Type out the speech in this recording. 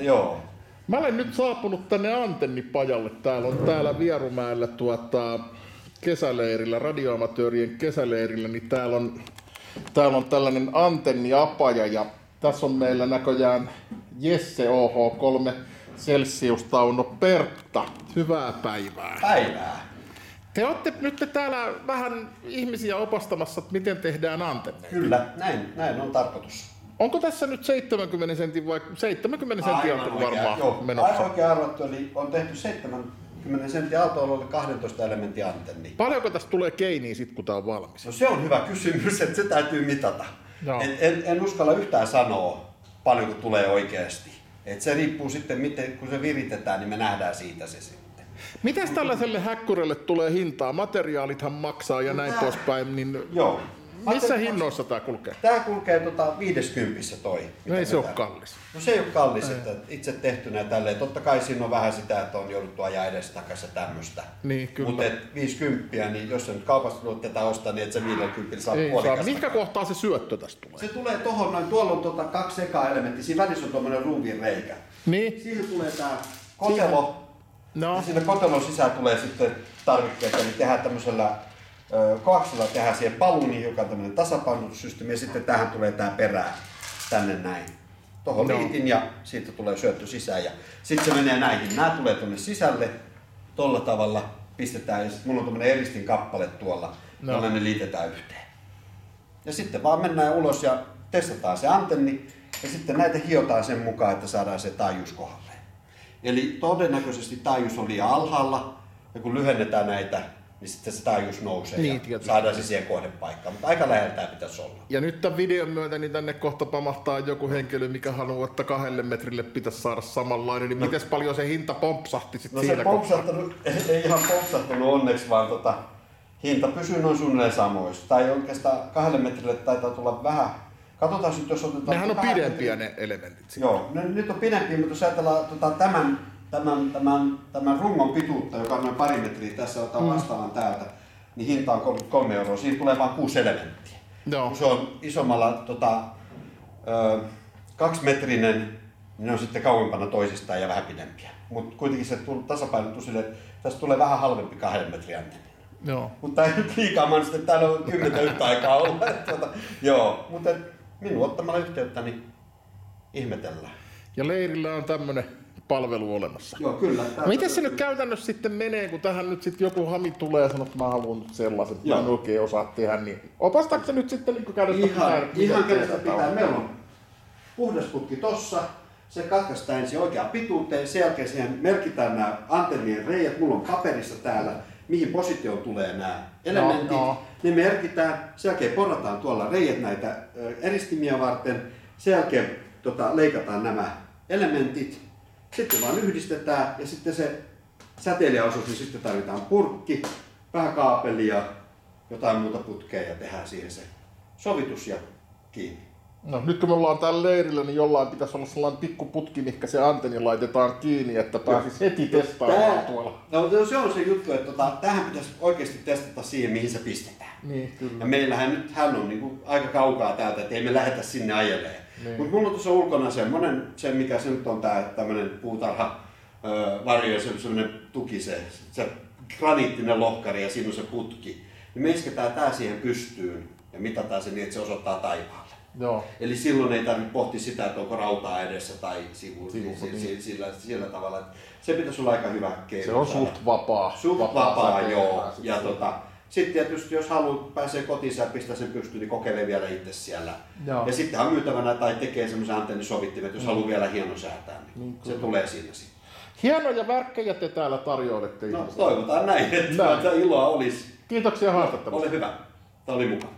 Joo. Mä olen nyt saapunut tänne antennipajalle. Täällä on täällä Vierumäellä tuota, kesäleirillä, radioamatöörien kesäleirillä, niin täällä on, täällä on tällainen antenniapaja ja tässä on meillä näköjään Jesse OH3 Celsius Tauno Pertta. Hyvää päivää. Päivää. Te olette nyt täällä vähän ihmisiä opastamassa, että miten tehdään antenneja. Kyllä, näin, näin on tarkoitus. Onko tässä nyt 70 sentin vai 70 sentin antenni varmaan joo, menossa? aivan oikein arvattu, eli on tehty 70 sentin aaltoaloille 12 elementin antenni. Paljonko tästä tulee keiniä sit, kun tää on valmis? No se on hyvä kysymys, että se täytyy mitata. Joo. En, en, en uskalla yhtään sanoa, paljonko tulee oikeasti. Et se riippuu sitten, miten, kun se viritetään, niin me nähdään siitä se sitten. Mitäs tällaiselle häkkyrille tulee hintaa? Materiaalithan maksaa ja näin tää- poispäin, niin Joo. Missä hinnoissa tämä kulkee? Tämä kulkee tota 50 toi. No ei se ole kallis. No se ei ole kallis, että itse tehtynä tälleen. Totta kai siinä on vähän sitä, että on jouduttu ajaa edes takaisin ja tämmöistä. Niin, kyllä. Mutta 50, niin jos sä nyt kaupasta tulet tätä ostaa, niin et sä 50 saa Ei saa. puolikasta. Mihinkä kohtaa se syöttö tästä tulee? Se tulee tohon noin, tuolla on tota kaksi eka elementtiä, siinä välissä on tuommoinen ruuvin reikä. Niin? Siihen tulee tää kotelo, No, ja sinne kotelon sisään tulee sitten tarvikkeita, niin tehdään tämmöisellä ö, koaksella tehdään siihen paluuni, joka on tämmöinen tasapainotussysteemi, ja sitten tähän tulee tää perä tänne näin. Tuohon No. liitin ja siitä tulee syöttö sisään ja sitten se menee näihin. Nämä tulee tuonne sisälle, tolla tavalla pistetään ja sitten mulla on tämmöinen eristin kappale tuolla, No. jolla ne liitetään yhteen. Ja sitten vaan mennään ulos ja testataan se antenni ja sitten näitä hiotaan sen mukaan, että saadaan se taajuus kohdalleen. Eli todennäköisesti taajuus on liian alhaalla ja kun lyhennetään näitä, niin sitten se taajuus nousee Niin, ja tietysti. saadaan se siihen kohdepaikkaan. Mutta aika lähellä tämä pitäisi olla. ja nyt tämän videon myötä niin tänne kohta pamahtaa joku henkilö, mikä haluaa, että kahdelle metrille pitäisi saada samanlainen. Niin miten paljon se hinta pompsahti sitten No se siinä kohtaa? pompsahtanut, ei ihan pompsahtanut onneksi, vaan tota, hinta pysyy noin suunnilleen samoissa. Tai oikeastaan kahdelle metrille taitaa tulla vähän. Katsotaan nyt, jos otetaan... Nehän on pidempiä metrin- ne elementit. sitten. Joo, ne, nyt on pidempiä, mutta jos ajatellaan tota, tämän, tämän, tämän, tämän rungon pituutta, joka on noin pari metriä, tässä otetaan Mm. vastaavan täältä, niin hinta on 33 euroa. Siinä tulee vain kuusi elementtiä. Joo. Kun se on isommalla tota, ö, kaksimetrinen, niin ne on sitten kauempana toisistaan ja vähän pidempiä. Mutta kuitenkin se tasapainottuu sille, että tästä tulee vähän halvempi kahden metrin antenni. Joo. Mutta ei nyt liikaa mainita, että täällä on kymmentä yhtä aikaa olla. Tuota, joo, mutta minun ottamalla yhteyttä, niin ihmetellään. Ja leirillä on tämmöinen palvelu olemassa. Joo, kyllä. No miten se nyt käytännössä sitten menee, kun tähän nyt sitten joku hami tulee ja sanoo, että mä haluan nyt sellaisen, että mä en oikein osaa tehdä, niin opastaako se nyt sitten niin kädestä Ihan, miten ihan kädestä tehdään? pitää. Meillä on puhdas putki tossa. Se katkaistaan ensin oikeaan pituuteen, sen jälkeen siihen merkitään nämä antennien reijät. Mulla on paperissa täällä, mihin positioon tulee nämä elementit. no. Ne merkitään, sen jälkeen porataan tuolla reijät näitä eristimiä varten. Sen jälkeen tota, leikataan nämä elementit. Sitten vaan yhdistetään ja sitten se säteilijäosuus, niin sitten tarvitaan purkki, vähän kaapelia, jotain muuta putkea ja tehdään siihen se sovitus ja kiinni. No nyt kun me ollaan täällä leirillä, niin jollain pitäisi olla sellainen pikku putki, mikä se antenni laitetaan kiinni, että pääsis heti testaamaan Tää, tuolla. no se on se juttu, että tota, tähän pitäisi oikeasti testata siihen, mihin se pistetään. Niin, kyllä. Ja meillähän nyt hän on niinku aika kaukaa täältä, että ei me lähdetä sinne ajelee. Niin. Mutta mulla on tuossa ulkona semmonen, se mikä se nyt on tää tämmönen puutarha varjo, se semmonen tuki se, se graniittinen lohkari ja siinä on se putki. Niin me isketään tää siihen pystyyn ja mitataan se niin, että se osoittaa taivaalle. Joo. Eli silloin ei tarvitse pohtia sitä, että onko rautaa edessä tai sivu, Sivu, si- niin. si- sillä, sillä tavalla. Se pitäisi olla aika hyvä keino. Se on suht vapaa. Suht vapaa, säteilymään joo. Ja tota, sitten tietysti jos haluat pääsee kotiin ja pistää sen pystyyn, niin kokeile vielä itse siellä. Joo. Ja sitten on myytävänä tai tekee semmoisen antennisovittimen, jos haluaa vielä hieno säätää, niin, Niin, se tulee siinä sitten. Hienoja värkkejä te täällä tarjoilette No toivotaan näin, että Näin. tuota iloa olisi. Kiitoksia haastattelusta. Ole hyvä. Tämä oli mukava.